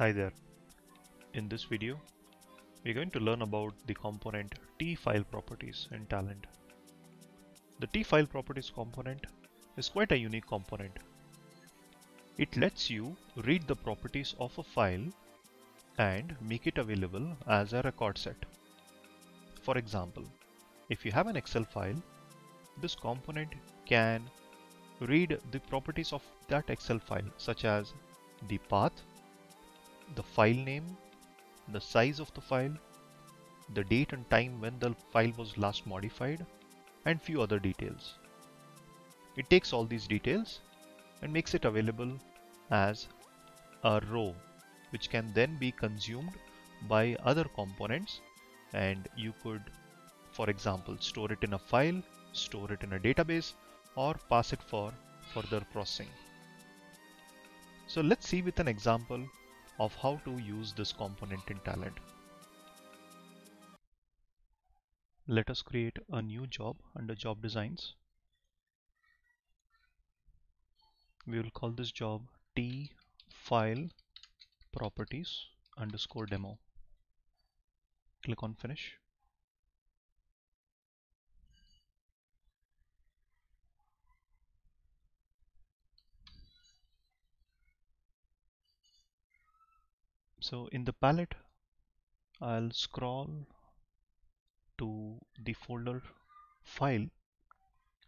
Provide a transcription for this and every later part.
Hi there. In this video, we're going to learn about the component tFile properties in Talend. The tFile properties component is quite a unique component. It lets you read the properties of a file and make it available as a record set. For example, if you have an Excel file, this component can read the properties of that Excel file such as the path, the file name, the size of the file, the date and time when the file was last modified, and few other details. It takes all these details and makes it available as a row which can then be consumed by other components and you could for example store it in a file, store it in a database or pass it for further processing. So let's see with an example of how to use this component in Talend. Let us create a new job under job designs. We will call this job t file properties underscore demo. Click on finish. So in the palette, I'll scroll to the folder file.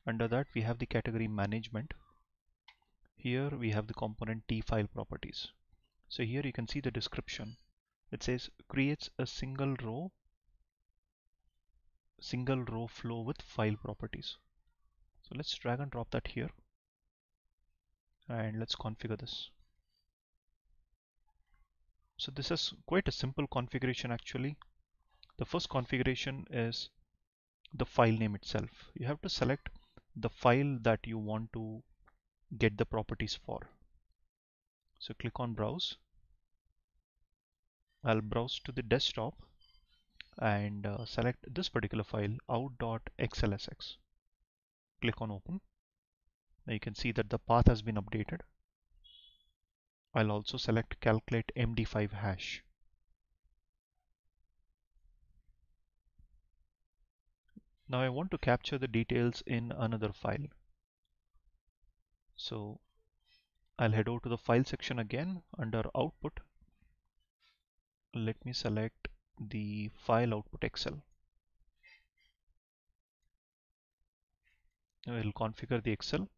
Under that, we have the category management. Here we have the component t file properties. So here you can see the description. It says creates a single row, single row flow with file properties. So let's drag and drop that here. And let's configure this. So this is quite a simple configuration actually. The first configuration is the file name itself. You have to select the file that you want to get the properties for. So click on browse. I'll browse to the desktop and uh, select this particular file out.xlsx. Click on open. Now you can see that the path has been updated. I'll also select calculate MD5 hash. Now I want to capture the details in another file. So I'll head over to the file section again under output. Let me select the file output Excel. I'll configure the Excel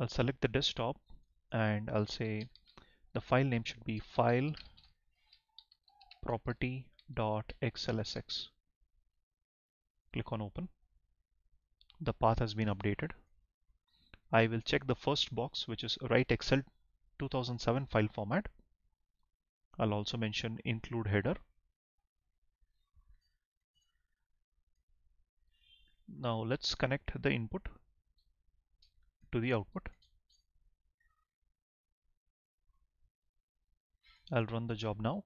I'll select the desktop and I'll say the file name should be file property.xlsx. Click on open. The path has been updated. I will check the first box which is write Excel 2007 file format. I'll also mention include header. Now let's connect the input to the output. I'll run the job now.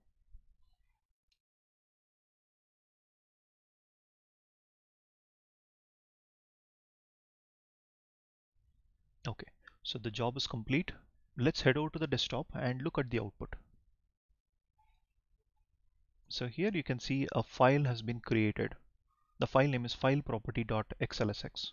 Okay, so the job is complete. Let's head over to the desktop and look at the output. So here you can see a file has been created. The file name is fileproperty.xlsx.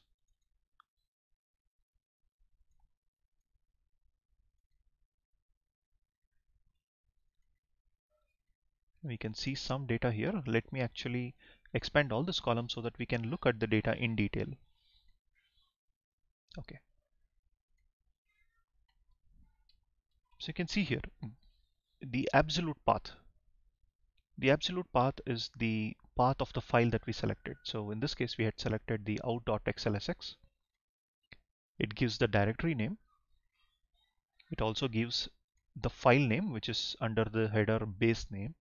we can see some data here. Let me actually expand all this column so that we can look at the data in detail. Okay. So you can see here the absolute path. The absolute path is the path of the file that we selected. So in this case, we had selected the out.xlsx. It gives the directory name. It also gives the file name, which is under the header base name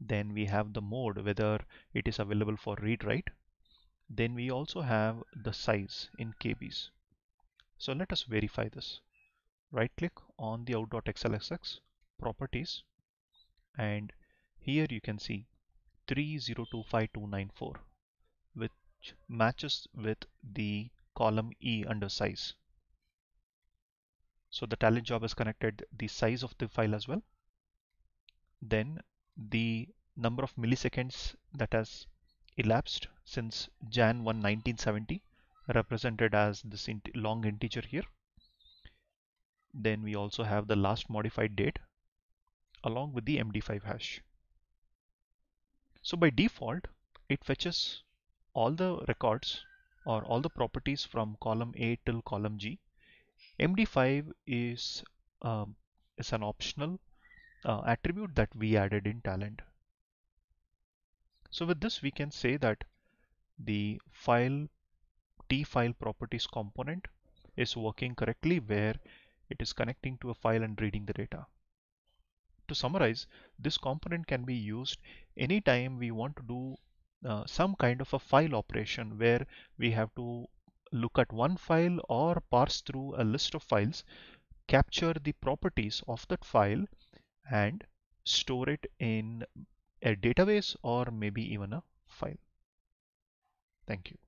then we have the mode whether it is available for read write then we also have the size in kbs so let us verify this. Right click on the out.xlsx properties and here you can see 3025294 which matches with the column E under size. So the Talend job has connected the size of the file as well. Then the number of milliseconds that has elapsed since Jan 1 1970 represented as this int long integer here. Then we also have the last modified date along with the MD5 hash. So by default, it fetches all the records or all the properties from column A till column G. MD5 is, um, is an optional uh, attribute that we added in Talend. So with this, we can say that the file T file properties component is working correctly where it is connecting to a file and reading the data. To summarize, this component can be used anytime we want to do uh, some kind of a file operation where we have to look at one file or parse through a list of files, capture the properties of that file and store it in a database or maybe even a file. Thank you.